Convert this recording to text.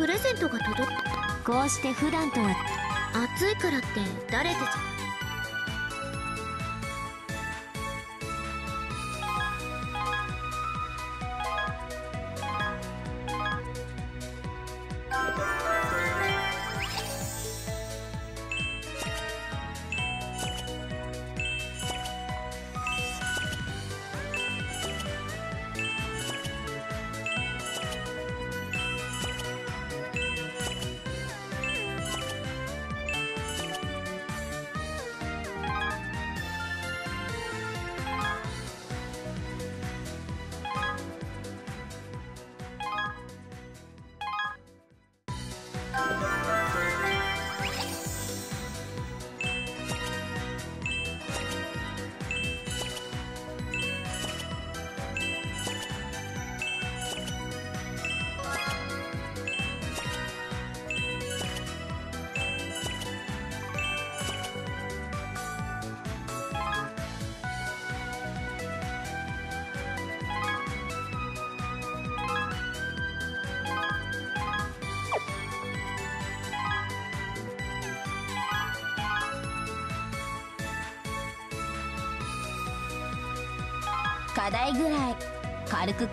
プレゼントが届く。こうして普段とは暑いからって誰でじゃ課題ぐらい。軽く